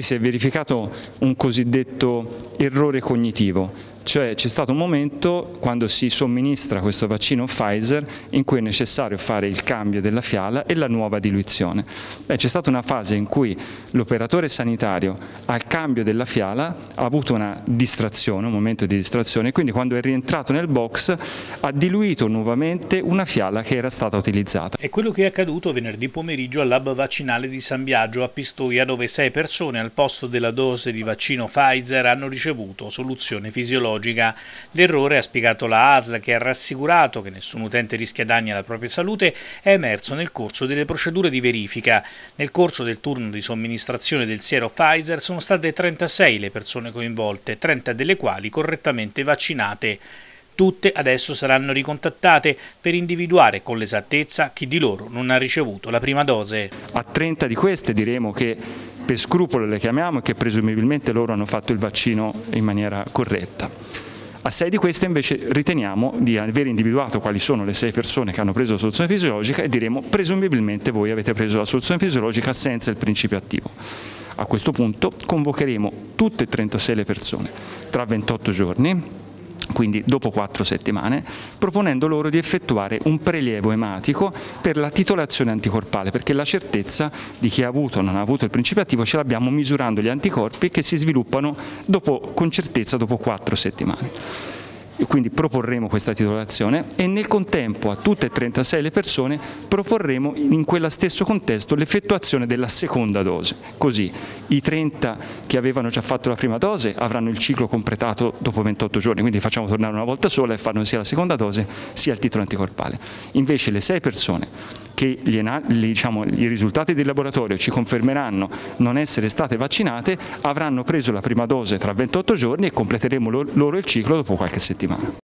Si è verificato un cosiddetto errore cognitivo, cioè c'è stato un momento quando si somministra questo vaccino Pfizer in cui è necessario fare il cambio della fiala e la nuova diluizione. C'è stata una fase in cui l'operatore sanitario al cambio della fiala ha avuto una distrazione, un momento di distrazione, quindi quando è rientrato nel box ha diluito nuovamente una fiala che era stata utilizzata. È quello che è accaduto venerdì pomeriggio al lab vaccinale di San Biagio a Pistoia dove sei persone al posto della dose di vaccino Pfizer hanno ricevuto soluzione fisiologica fisiologica. L'errore, ha spiegato la ASL, che ha rassicurato che nessun utente rischia danni alla propria salute, è emerso nel corso delle procedure di verifica. Nel corso del turno di somministrazione del siero Pfizer sono state 36 le persone coinvolte, 30 delle quali correttamente vaccinate. Tutte adesso saranno ricontattate per individuare con l'esattezza chi di loro non ha ricevuto la prima dose. A 30 di queste diremo che per scrupolo le chiamiamo che presumibilmente loro hanno fatto il vaccino in maniera corretta. A sei di queste invece riteniamo di aver individuato quali sono le sei persone che hanno preso la soluzione fisiologica e diremo presumibilmente voi avete preso la soluzione fisiologica senza il principio attivo. A questo punto convocheremo tutte e 36 le persone tra 28 giorni quindi dopo quattro settimane, proponendo loro di effettuare un prelievo ematico per la titolazione anticorpale, perché la certezza di chi ha avuto o non ha avuto il principio attivo ce l'abbiamo misurando gli anticorpi che si sviluppano dopo, con certezza dopo quattro settimane quindi proporremo questa titolazione e nel contempo a tutte e 36 le persone proporremo in quello stesso contesto l'effettuazione della seconda dose. Così i 30 che avevano già fatto la prima dose avranno il ciclo completato dopo 28 giorni, quindi facciamo tornare una volta sola e fanno sia la seconda dose sia il titolo anticorpale. Invece le 6 persone che gli, diciamo, i risultati del laboratorio ci confermeranno non essere state vaccinate avranno preso la prima dose tra 28 giorni e completeremo loro il ciclo dopo qualche settimana.